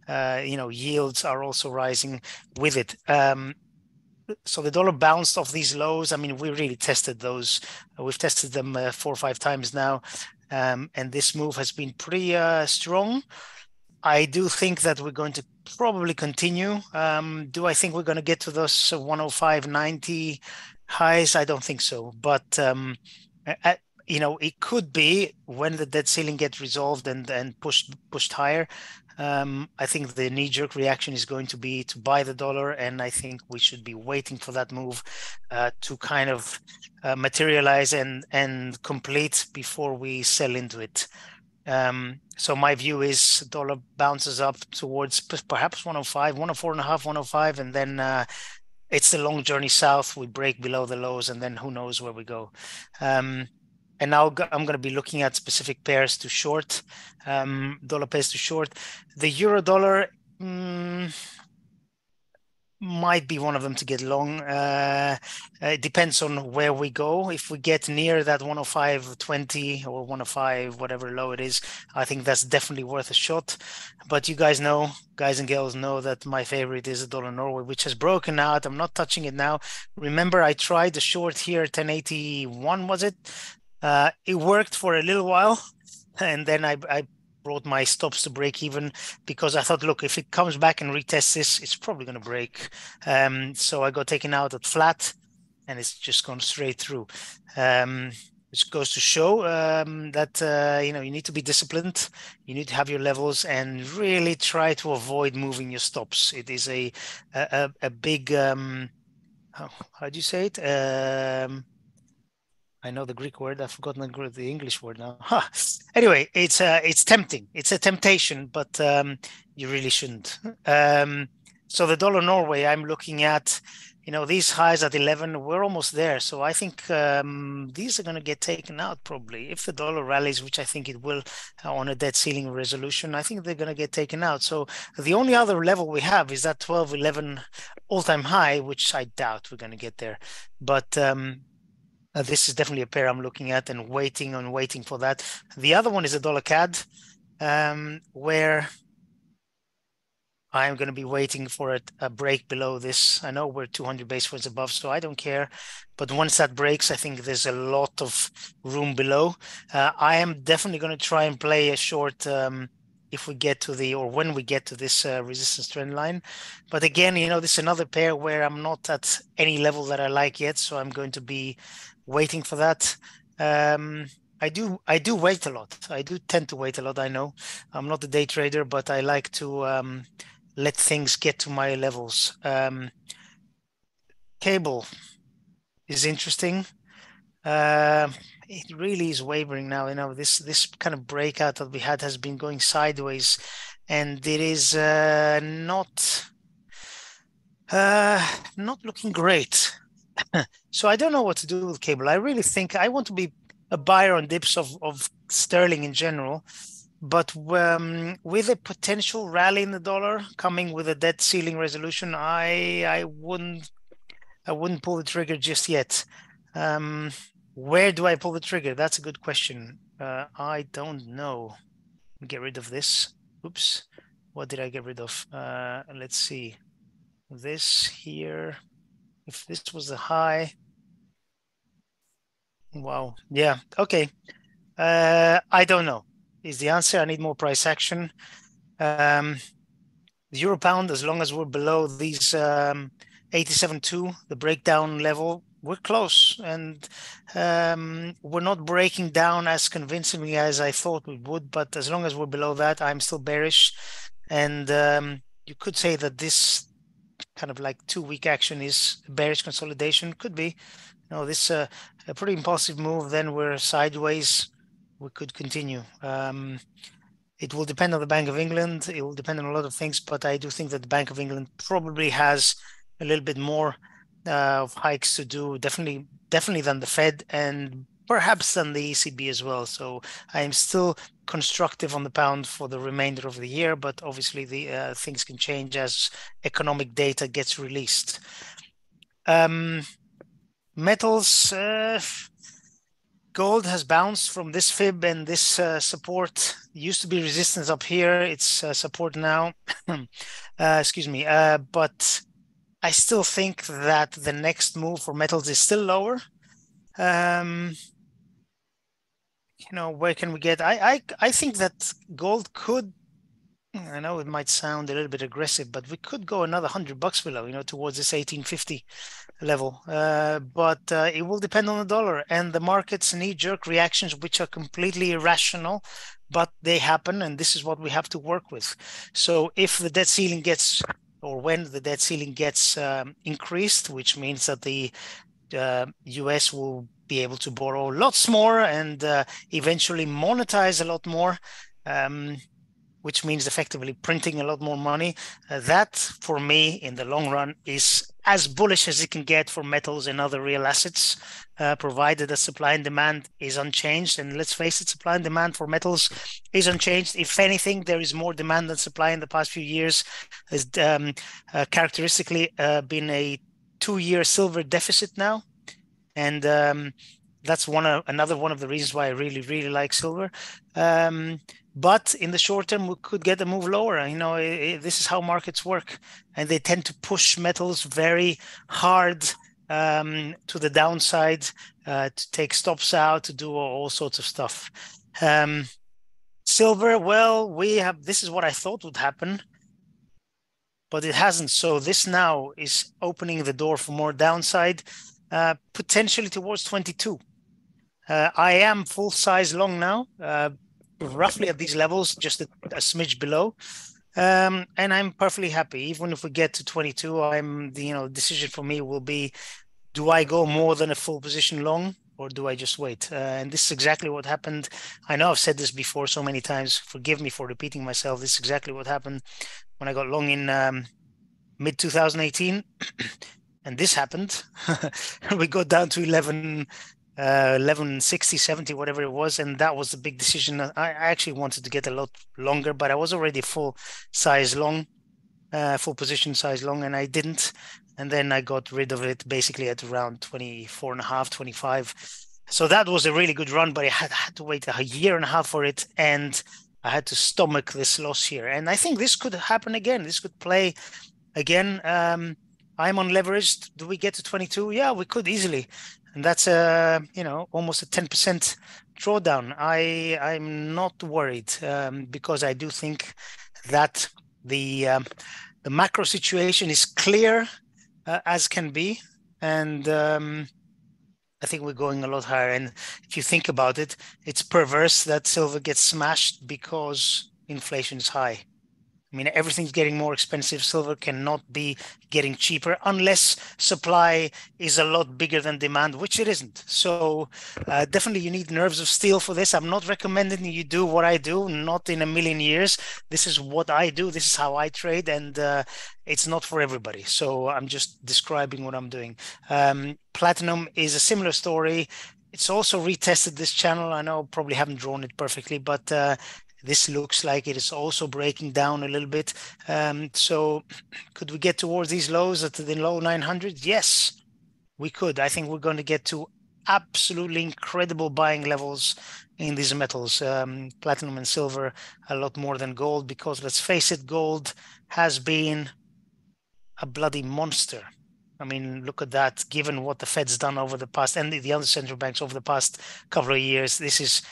uh, you know yields are also rising with it. Um, so the dollar bounced off these lows. I mean, we really tested those. We've tested them uh, four or five times now, um, and this move has been pretty uh, strong. I do think that we're going to probably continue. Um, do I think we're going to get to those 105.90 highs? I don't think so. But um, you know, it could be when the debt ceiling gets resolved and and pushed pushed higher. Um, I think the knee jerk reaction is going to be to buy the dollar, and I think we should be waiting for that move uh, to kind of uh, materialize and and complete before we sell into it. Um, so my view is dollar bounces up towards perhaps 105, 104 and a half, 105, and then uh, it's the long journey south. We break below the lows, and then who knows where we go. Um, and now I'm going to be looking at specific pairs to short, um, dollar pairs to short. The euro dollar, mm, might be one of them to get long. Uh, it depends on where we go. If we get near that 105.20 or 105, whatever low it is, I think that's definitely worth a shot. But you guys know, guys and girls know that my favorite is the dollar Norway, which has broken out. I'm not touching it now. Remember, I tried the short here, 1081, was it? Uh, it worked for a little while. And then I, I brought my stops to break even because I thought, look, if it comes back and retests this, it's probably going to break. Um, so I got taken out at flat and it's just gone straight through. Um, which goes to show um, that uh, you know you need to be disciplined. You need to have your levels and really try to avoid moving your stops. It is a a, a big um, how, how do you say it? Um, I know the Greek word. I've forgotten the, English word now. Huh. Anyway, it's uh, it's tempting. It's a temptation, but um, you really shouldn't. Um, so the dollar Norway, I'm looking at, you know, these highs at 11. We're almost there. So I think um, these are going to get taken out probably if the dollar rallies, which I think it will uh, on a debt ceiling resolution. I think they're going to get taken out. So the only other level we have is that 12, 11 all-time high, which I doubt we're going to get there. But um, uh, this is definitely a pair I'm looking at and waiting and waiting for that. The other one is a dollar CAD, um, where I'm going to be waiting for a, a, break below this. I know we're 200 base points above, so I don't care. But once that breaks, I think there's a lot of room below. Uh, I am definitely going to try and play a short um, if we get to the or when we get to this uh, resistance trend line. But again, you know, this is another pair where I'm not at any level that I like yet, so I'm going to be waiting for that. Um, I do I do wait a lot. I do tend to wait a lot. I know I'm not a day trader, but I like to um, let things get to my levels. Um, cable is interesting. Uh, it really is wavering now. You know this this kind of breakout that we had has been going sideways, and it is uh, not uh, not looking great. so I don't know what to do with cable. I really think I want to be a buyer on dips of, of sterling in general, but um, with a potential rally in the dollar coming with a debt ceiling resolution, I I wouldn't I wouldn't pull the trigger just yet. Um, where do I pull the trigger? That's a good question. Uh, I don't know. Get rid of this. Oops. What did I get rid of? Uh, let's see. This here if this was a high wow yeah okay uh i don't know is the answer i need more price action um the euro pound as long as we're below these um 87.2 the breakdown level we're close and um, we're not breaking down as convincingly as I thought we would. But as long as we're below that, I'm still bearish. And um, you could say that this kind of like two week action is bearish consolidation. Could be. You know this uh, a pretty impulsive move then we're sideways. We could continue. Um, it will depend on the bank of england. It will depend on a lot of things but i do think that the bank of england probably has a little bit more uh, of hikes to do definitely definitely than the fed and perhaps than the ECB as well. So I am still constructive on the pound for the remainder of the year, but obviously the uh, things can change as economic data gets released. Um, metals, uh, gold has bounced from this fib and this uh, support. Used to be resistance up here. It's uh, support now. Uh, excuse me. Uh, but I still think that the next move for metals is still lower. Um, you know, where can we get? I I I think that gold could I know it might sound a little bit aggressive, but we could go another hundred bucks below, you know, towards this 1850 level. Uh, but uh, it will depend on the dollar and the market's knee-jerk reactions, which are completely irrational, but they happen, and this is what we have to work with. So if the debt ceiling gets, or when the debt ceiling gets um, increased, which means that the uh, U.S. will be able to borrow lots more and uh, eventually monetize a lot more. Um, which means effectively printing a lot more money. Uh, that, for me, in the long run, is as bullish as it can get for metals and other real assets, uh, provided the supply and demand is unchanged. And let's face it, supply and demand for metals is unchanged. If anything, there is more demand than supply in the past few years. Has um, uh, characteristically uh, been a two-year silver deficit now, and um, that's one of another one of the reasons why I really really like silver. Um, but in the short term, we could get a move lower. You know, it, it, this is how markets work, and they tend to push metals very hard um, to the downside uh, to take stops out, to do all, all sorts of stuff. Um, silver, well, we have. This is what I thought would happen, but it hasn't. So this now is opening the door for more downside, uh, potentially towards 22. Uh, I am full size long now, uh, roughly at these levels, just a, a smidge below. Um, and I'm perfectly happy. Even if we get to 22, I'm the you know decision for me will be: do I go more than a full position long, or do I just wait? Uh, and this is exactly what happened. I know I've said this before so many times. Forgive me for repeating myself. This is exactly what happened when I got long in um, mid 2018. and this happened. we got down to 11 uh 11 60 70 whatever it was and that was the big decision. I, I actually wanted to get a lot longer but i was already full size long uh full position size long and i didn't. And then i got rid of it basically at around 24 and a half 25 so that was a really good run but i had, had to wait a year and a half for it and i had to stomach this loss here. And i think this could happen again. This could play again. Um I'm unleveraged. Do we get to 22? Yeah, we could easily. And that's a you know almost a 10% drawdown. I i'm not worried um, because i do think that the um, the macro situation is clear uh, as can be. And um, i think we're going a lot higher. And if you think about it it's perverse that silver gets smashed because inflation is high I mean, everything's getting more expensive. Silver cannot be getting cheaper unless supply is a lot bigger than demand, which it isn't. So, uh, definitely, you need nerves of steel for this. I'm not recommending you do what I do, not in a million years. This is what I do. This is how I trade, and uh, it's not for everybody. So, I'm just describing what I'm doing. Um, platinum is a similar story it's also retested this channel. I know probably haven't drawn it perfectly, but uh, this looks like it is also breaking down a little bit. Um, so could we get towards these lows at the low 900? Yes, we could. I think we're going to get to absolutely incredible buying levels in these metals, um, platinum and silver, a lot more than gold, because let's face it, gold has been a bloody monster. I mean, look at that. Given what the Fed's done over the past and the other central banks over the past couple of years, this is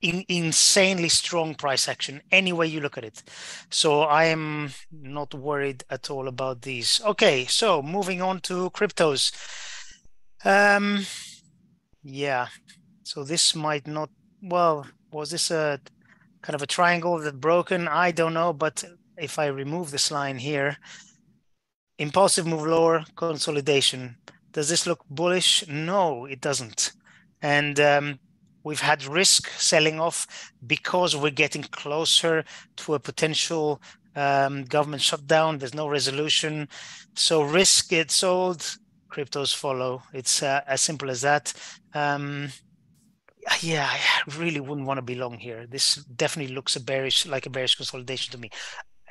in, insanely strong price action any way you look at it. So i am not worried at all about these. Okay so moving on to cryptos. Um yeah so this might not well was this a kind of a triangle that broken? I don't know but if i remove this line here impulsive move lower consolidation. Does this look bullish? No it doesn't. And um, We've had risk selling off because we're getting closer to a potential um, government shutdown. There's no resolution. So risk gets sold, cryptos follow. It's uh, as simple as that. Um, yeah, I really wouldn't want to be long here. This definitely looks a bearish, like a bearish consolidation to me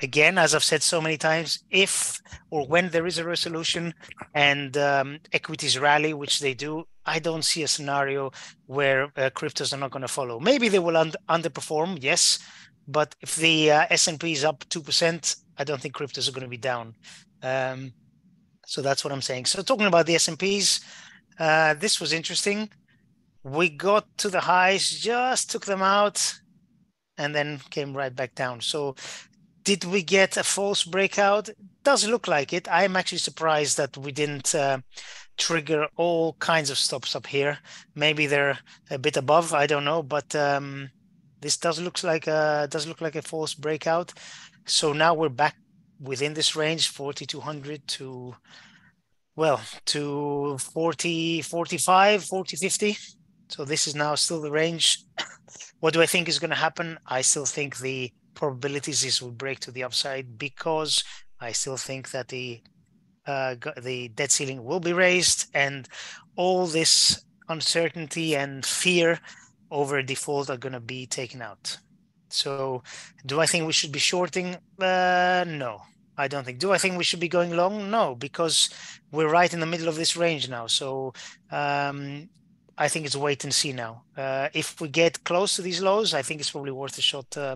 again, as I've said so many times, if or when there is a resolution and um, equities rally, which they do, I don't see a scenario where uh, cryptos are not going to follow. Maybe they will un- underperform, yes, but if the uh, S&P is up two percent, I don't think cryptos are going to be down. Um, so that's what I'm saying. So talking about the S&Ps, uh, this was interesting. We got to the highs, just took them out, and then came right back down. So did we get a false breakout? Does look like it. I'm actually surprised that we didn't uh, trigger all kinds of stops up here. Maybe they're a bit above. I don't know, but um, this does looks like a does look like a false breakout. So now we're back within this range, 4200 to well to 40 45 40 50 so this is now still the range what do i think is going to happen i still think the probabilities this will break to the upside because i still think that the uh, the debt ceiling will be raised and all this uncertainty and fear over default are going to be taken out so do i think we should be shorting uh, no I don't think. Do I think we should be going long? No, because we're right in the middle of this range now. So um, I think it's wait and see now. Uh, if we get close to these lows, I think it's probably worth a shot uh,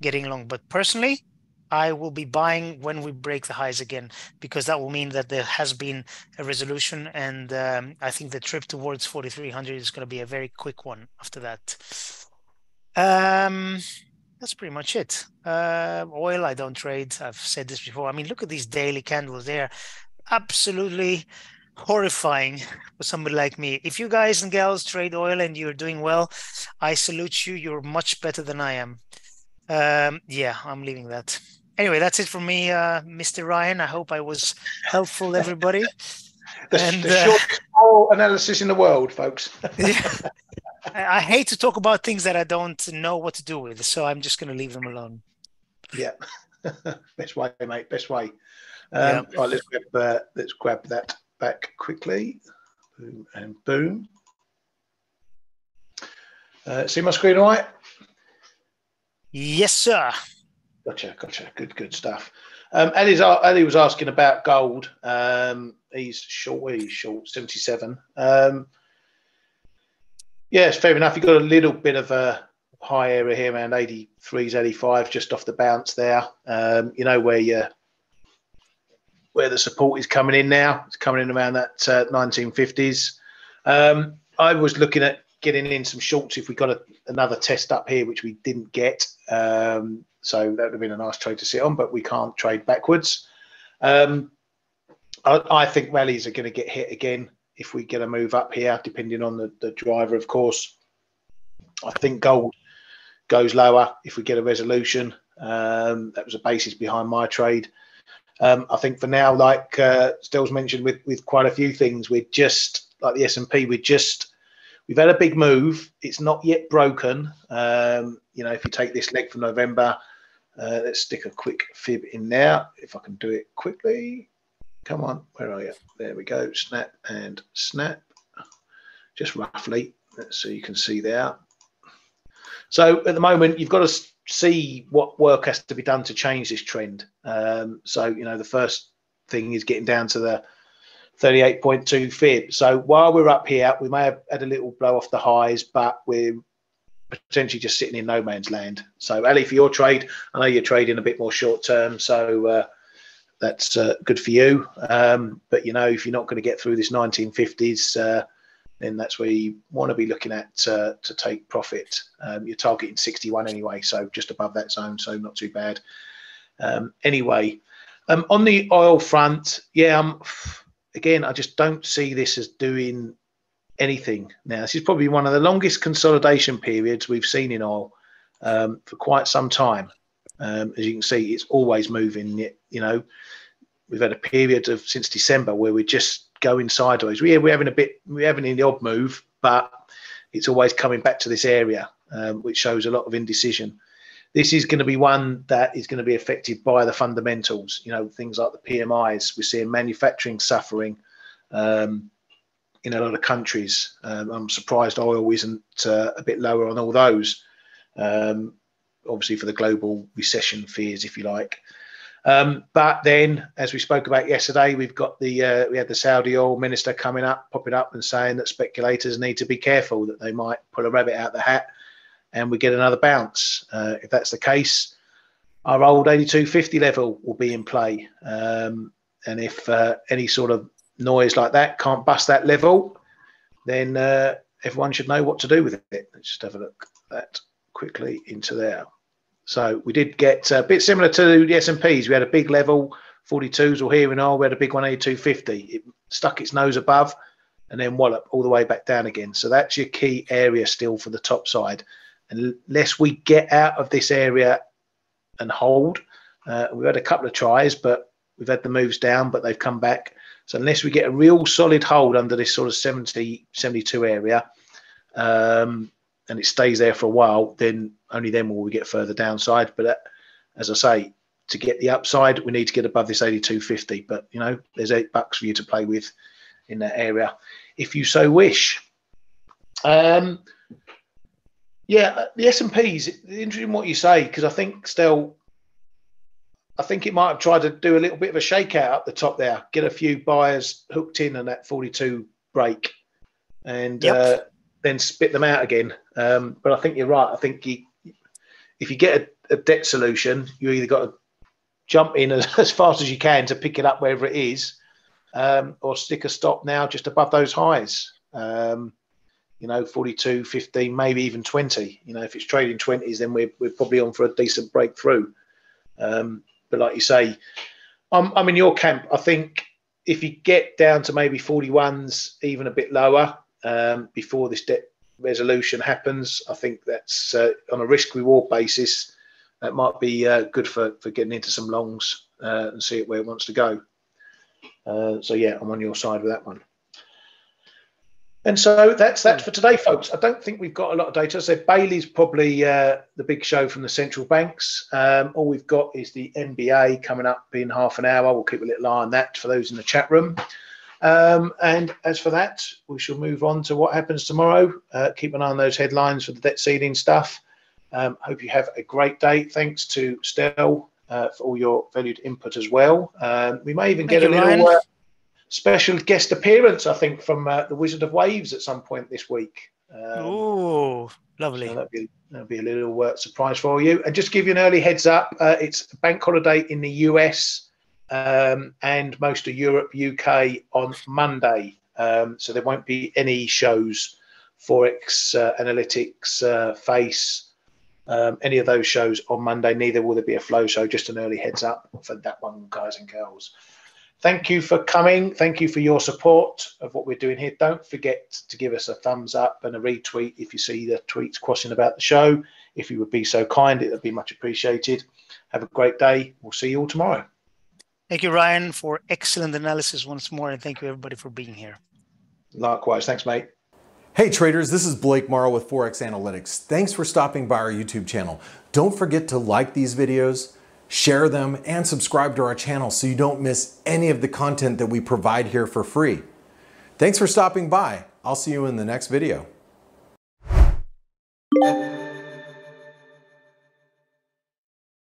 getting long. But personally, I will be buying when we break the highs again, because that will mean that there has been a resolution. And um, I think the trip towards 4,300 is going to be a very quick one after that. Um, that's pretty much it. Uh, oil, I don't trade. I've said this before. I mean, look at these daily candles. They're absolutely horrifying for somebody like me. If you guys and gals trade oil and you're doing well, I salute you. You're much better than I am. Um, yeah, I'm leaving that. Anyway, that's it from me, uh, Mr. Ryan. I hope I was helpful, everybody. the, and, the uh, short analysis in the world, folks. yeah. I hate to talk about things that I don't know what to do with, so I'm just going to leave them alone. Yeah, best way, mate. Best way. Um, yeah. Right, let's grab uh, let's grab that back quickly. Boom and boom. Uh, see my screen all right? Yes, sir. Gotcha, gotcha. Good, good stuff. Um, Ellie's, Ellie was asking about gold. Um, he's short. He's short, seventy-seven. Um, Yes, fair enough. You've got a little bit of a high area here around 83s, 85, just off the bounce there. Um, you know where you where the support is coming in now. It's coming in around that uh, 1950s. Um, I was looking at getting in some shorts if we got a, another test up here, which we didn't get. Um, so that would have been a nice trade to sit on, but we can't trade backwards. Um, I, I, think rallies are going to get hit again if we get a move up here, depending on the, the driver, of course. I think gold goes lower if we get a resolution. Um, that was the basis behind my trade. Um, I think for now, like uh, Stel's mentioned, with with quite a few things, we're just like the S and P. We're just we've had a big move. It's not yet broken. Um, you know, if you take this leg from November, uh, let's stick a quick fib in there. If I can do it quickly. Come on, where are you? There we go. Snap and snap. Just roughly, so you can see there. So at the moment, you've got to see what work has to be done to change this trend. Um, so you know, the first thing is getting down to the 38.2 fib. So while we're up here, we may have had a little blow off the highs, but we're potentially just sitting in no man's land. So Ali, for your trade, I know you're trading a bit more short term, so uh, that's uh, good for you. Um, but you know, if you're not going to get through this 1950s, uh, then that's where you want to be looking at uh, to take profit. Um, you're targeting 61 anyway, so just above that zone, so not too bad. Um, anyway, um, on the oil front, yeah, um, again, I just don't see this as doing anything now. This is probably one of the longest consolidation periods we've seen in oil um, for quite some time. Um, as you can see, it's always moving. You know, we've had a period of since December where we're just going sideways. We, we're having a bit, we're having the odd move, but it's always coming back to this area, um, which shows a lot of indecision. This is going to be one that is going to be affected by the fundamentals. You know, things like the PMIs. We're seeing manufacturing suffering um, in a lot of countries. Um, I'm surprised oil isn't uh, a bit lower on all those. Um, obviously for the global recession fears, if you like. Um, but then, as we spoke about yesterday, we've got the uh, we had the Saudi oil minister coming up, popping up, and saying that speculators need to be careful that they might pull a rabbit out the hat, and we get another bounce. Uh, if that's the case, our old 8250 level will be in play, um, and if uh, any sort of noise like that can't bust that level, then uh, everyone should know what to do with it. Let's just have a look at that quickly into there. So we did get a bit similar to the S&Ps. We had a big level, 42s or here and all. We had a big 18250. It stuck its nose above and then wallop all the way back down again. So that's your key area still for the top side. Unless we get out of this area and hold, uh, we've had a couple of tries, but we've had the moves down, but they've come back. So unless we get a real solid hold under this sort of 70, 72 area, um, and it stays there for a while, then only then will we get further downside. But uh, as I say, to get the upside, we need to get above this 82.50. But you know, there's eight bucks for you to play with in that area, if you so wish. Um, yeah, the S and P's interesting what you say because I think still, I think it might have tried to do a little bit of a shakeout up the top there, get a few buyers hooked in on that 42 break, and yep. uh, then spit them out again. Um, but I think you're right. I think you, if you get a, a, debt solution, you either got to jump in as, as, fast as you can to pick it up wherever it is, um, or stick a stop now just above those highs. Um, you know, 42, 15, maybe even 20. You know, if it's trading 20s, then we're, we're probably on for a decent breakthrough. Um, but like you say, I'm, I'm in your camp. I think if you get down to maybe 41s, even a bit lower, um, before this debt resolution happens. I think that's uh, on a risk reward basis. That might be uh, good for, for getting into some longs uh, and see it where it wants to go. Uh, so yeah, I'm on your side with that one. And so that's that for today, folks. I don't think we've got a lot of data. So Bailey's probably uh, the big show from the central banks. Um, all we've got is the MBA coming up in half an hour. We'll keep a little eye on that for those in the chat room. Um, and as for that, we shall move on to what happens tomorrow. Uh, keep an eye on those headlines for the debt ceiling stuff. Um, hope you have a great day. Thanks to Stel uh, for all your valued input as well. Um, we may even Thank get a little uh, special guest appearance, I think, from uh, the Wizard of Waves at some point this week. Um, oh, lovely. So that'll, be, that'll be a little uh, surprise for you. And just give you an early heads up, uh, it's bank holiday in the US um, and most of Europe, UK on Monday. Um, so there won't be any shows, Forex, uh, Analytix, uh, FACE, um, any of those shows on Monday. Neither will there be a flow show, just an early heads up for that one, guys and girls. Thank you for coming. Thank you for your support of what we're doing here. Don't forget to give us a thumbs up and a retweet if you see the tweets crossing about the show. If you would be so kind, it would be much appreciated. Have a great day. We'll see you all tomorrow. Thank you, Ryan, for excellent analysis once more. And thank you, everybody, for being here. Likewise. Thanks, mate. Hey traders, this is Blake Morrow with ForexAnalytix. Thanks for stopping by our YouTube channel. Don't forget to like these videos, share them, and subscribe to our channel so you don't miss any of the content that we provide here for free. Thanks for stopping by. I'll see you in the next video.